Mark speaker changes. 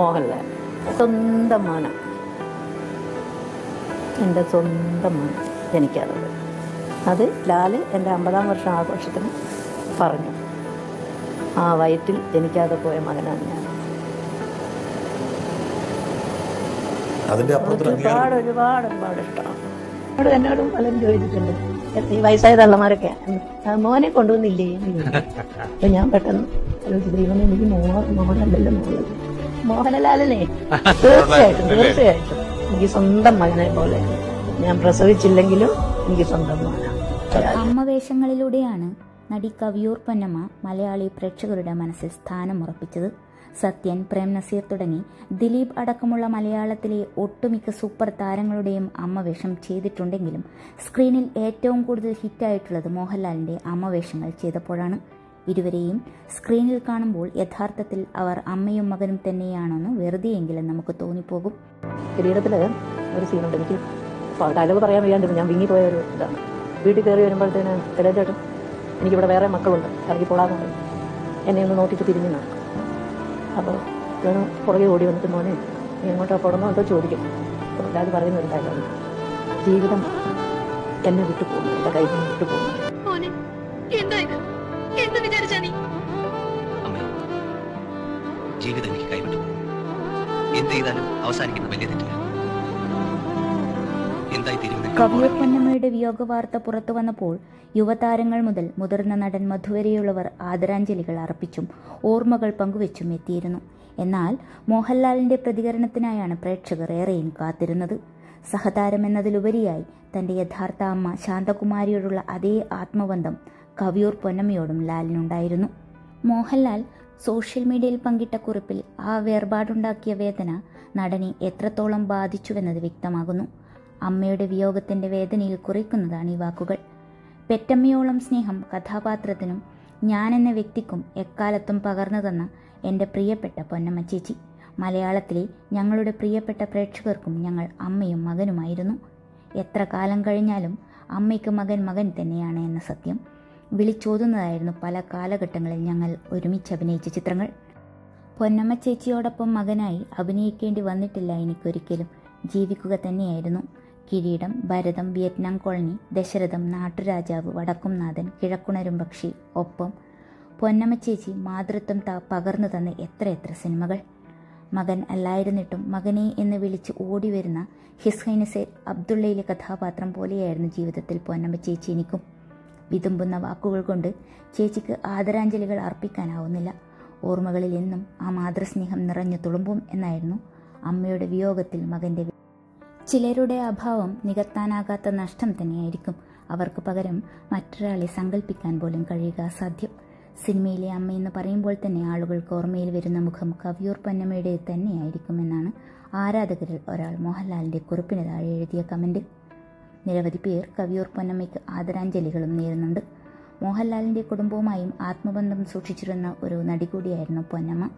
Speaker 1: മോഹൻലാൽ. സ്വന്തം മോന എന്റെ സ്വന്തം മോന എനിക്കറിവ്. അത് ലാൽ എന്റെ അമ്പതാം വർഷം ആഘോഷത്തിന് പറഞ്ഞു. ആ വയറ്റിൽ ജനിക്കാതെ പോയ മകനാണ് ഞാൻ. ഒരുപാട് ഒരുപാട് ഒരുപാട് ഇഷ്ടമാണ് എന്നോട് എന്നോടും പലരും ചോദിച്ചിട്ടുണ്ട്. ഈ വയസ്സായ തള്ളമാരൊക്കെ "ആ, മോനെ കൊണ്ടുവന്നില്ലേ? അപ്പൊ ഞാൻ പെട്ടെന്ന് ആലോചിച്ചു ദൈവമേ എനിക്ക് മോനല്ലല്ലോ മോഹൻ മോഹനലാലനെ തീർച്ചയായിട്ടും തീർച്ചയായിട്ടും. എനിക്ക് സ്വന്തം മകനെ പോലെ. ഞാൻ പ്രസവിച്ചില്ലെങ്കിലും എനിക്ക് സ്വന്തം മകനാണ്.
Speaker 2: അമ്മവേഷങ്ങളിലൂടെയാണ് നടി കവിയൂർ പൊന്നമ്മ മലയാളി പ്രേക്ഷകരുടെ മനസ്സിൽ സ്ഥാനം സ്ഥാനമുറപ്പിച്ചത്. സത്യൻ പ്രേം നസീർ തുടങ്ങി ദിലീപ് അടക്കമുള്ള മലയാളത്തിലെ ഒട്ടുമിക്ക സൂപ്പർ താരങ്ങളുടെയും അമ്മവേഷം ചെയ്തിട്ടുണ്ടെങ്കിലും സ്ക്രീനിൽ ഏറ്റവും കൂടുതൽ ഹിറ്റായിട്ടുള്ളത് മോഹൻലാലിന്റെ അമ്മവേഷങ്ങൾ ചെയ്തപ്പോഴാണ്. ഇരുവരെയും സ്ക്രീനിൽ കാണുമ്പോൾ യഥാർത്ഥത്തിൽ അവർ അമ്മയും മകനും തന്നെയാണെന്ന് വെറുതെയെങ്കിലും നമുക്ക് തോന്നിപ്പോകും.
Speaker 1: കിരീടത്തിൽ ഒരു സീനുണ്ട്. എനിക്ക് ഡയലോഗ് പറയാൻ വയ്യാണ്ടിരുന്നു ഞാൻ വിങ്ങി ഒരു ഇതാണ്. വീട്ടിൽ കയറി വരുമ്പോഴത്തേന് ചേട്ടൻ എനിക്കിവിടെ വേറെ മക്കളുണ്ട്. ഇറങ്ങി പോടാറുണ്ട് എന്നെ ഒന്ന് നോക്കിയിട്ട് തിരിഞ്ഞു നടക്കും അപ്പോൾ ഞാൻ പുറകെ ഓടി വന്നിട്ട് മോനെ നീ എങ്ങോട്ടാ പോകണമെന്നോ എന്തോ ചോദിക്കും. അപ്പോൾ എല്ലാവരും പറയുന്ന ഒരു കാര്യമാണ് ജീവിതം എന്നെ വിട്ടു പോകുന്നു. എന്റെ കയ്യിൽ നിന്ന് വിട്ടു പോകുന്നു.
Speaker 3: മോനെ എന്താ ഇത് എന്ത് വിചാരിച്ചാ നീ.
Speaker 4: അമ്മ ജീവിതം എനിക്ക് കൈവിട്ടു എന്ത് ചെയ്താലും അവസാനിക്കുന്ന വലിയ തെറ്റില്ല.
Speaker 2: കവിയൂർ പൊന്നമ്മയുടെ വിയോഗ വാർത്ത പുറത്തു വന്നപ്പോൾ യുവതാരങ്ങൾ മുതൽ മുതിർന്ന നടൻ മധു വരെയുള്ളവർ ആദരാഞ്ജലികൾ അർപ്പിച്ചും ഓർമ്മകൾ പങ്കുവെച്ചും എത്തിയിരുന്നു. എന്നാൽ മോഹൻലാലിന്റെ പ്രതികരണത്തിനായാണ് പ്രേക്ഷകർ ഏറെയും കാത്തിരുന്നത്. സഹതാരം എന്നതിലുപരിയായി തന്റെ യഥാർത്ഥ അമ്മ ശാന്തകുമാരിയോടുള്ള അതേ ആത്മബന്ധം കവിയൂർ പൊന്നമ്മയോടും ലാലിനുണ്ടായിരുന്നു. മോഹൻലാൽ സോഷ്യൽ മീഡിയയിൽ പങ്കിട്ട കുറിപ്പിൽ ആ വേർപാടുണ്ടാക്കിയ വേദന നടനെ എത്രത്തോളം ബാധിച്ചുവെന്നത് വ്യക്തമാകുന്നു. അമ്മയുടെ വിയോഗത്തിന്റെ വേദനയിൽ കുറിക്കുന്നതാണ് ഈ വാക്കുകൾ. പെറ്റമ്മയോളം സ്നേഹം കഥാപാത്രത്തിനും ഞാനെന്ന വ്യക്തിക്കും എക്കാലത്തും പകർന്നു തന്ന എന്റെ പ്രിയപ്പെട്ട പൊന്നമ്മ ചേച്ചി. മലയാളത്തിലെ ഞങ്ങളുടെ പ്രിയപ്പെട്ട പ്രേക്ഷകർക്കും ഞങ്ങൾ അമ്മയും മകനുമായിരുന്നു. എത്ര കാലം കഴിഞ്ഞാലും അമ്മയ്ക്ക് മകൻ മകൻ തന്നെയാണ് എന്ന സത്യം. വിളിച്ചോതുന്നതായിരുന്നു പല കാലഘട്ടങ്ങളിൽ ഞങ്ങൾ ഒരുമിച്ച് അഭിനയിച്ച ചിത്രങ്ങൾ. പൊന്നമ്മ ചേച്ചിയോടൊപ്പം മകനായി അഭിനയിക്കേണ്ടി വന്നിട്ടില്ല എനിക്കൊരിക്കലും. ജീവിക്കുക തന്നെയായിരുന്നു. കിരീടം ഭരതം വിയറ്റ്നാം കോളനി ദശരഥം നാട്ടുരാജാവ് വടക്കുംനാഥൻ കിഴക്കുണരും പക്ഷി ഒപ്പം പൊന്നമ്മ ചേച്ചി മാതൃത്വം താ പകർന്നു തന്ന എത്രയെത്ര സിനിമകൾ. മകൻ അല്ലായിരുന്നിട്ടും മകനെ എന്ന് വിളിച്ച് ഓടി വരുന്ന ഹിസ്ഹൈനസെ അബ്ദുള്ളയിലെ കഥാപാത്രം പോലെയായിരുന്നു ജീവിതത്തിൽ പൊന്നമ്മ ചേച്ചി എനിക്കും. വിതുമ്പുന്ന വാക്കുകൾ കൊണ്ട് ചേച്ചിക്ക് ആദരാഞ്ജലികൾ അർപ്പിക്കാനാവുന്നില്ല. ഓർമ്മകളിൽ എന്നും ആ മാതൃസ്നേഹം നിറഞ്ഞു തുളുമ്പും എന്നായിരുന്നു അമ്മയുടെ വിയോഗത്തിൽ മകന്റെ ചിലരുടെ അഭാവം നികത്താനാകാത്ത നഷ്ടം തന്നെയായിരിക്കും. അവർക്ക് പകരം മറ്റൊരാളെ സങ്കല്പിക്കാൻ പോലും കഴിയുക അസാധ്യം. സിനിമയിലെ അമ്മയെന്ന് പറയുമ്പോൾ തന്നെ ആളുകൾക്ക് ഓർമ്മയിൽ വരുന്ന മുഖം കവിയൂർ പന്നമ്മയുടെ തന്നെയായിരിക്കുമെന്നാണ് ആരാധകരിൽ ഒരാൾ മോഹൻലാലിന്റെ കുറിപ്പിന് താഴെ എഴുതിയ കമന്റ്. നിരവധി പേർ കവിയൂർ പൊന്നമ്മയ്ക്ക് ആദരാഞ്ജലികളും നേരുന്നുണ്ട്. മോഹൻലാലിന്റെ കുടുംബവുമായും ആത്മബന്ധം സൂക്ഷിച്ചിരുന്ന ഒരു നടി കൂടിയായിരുന്നു പൊന്നമ്മ.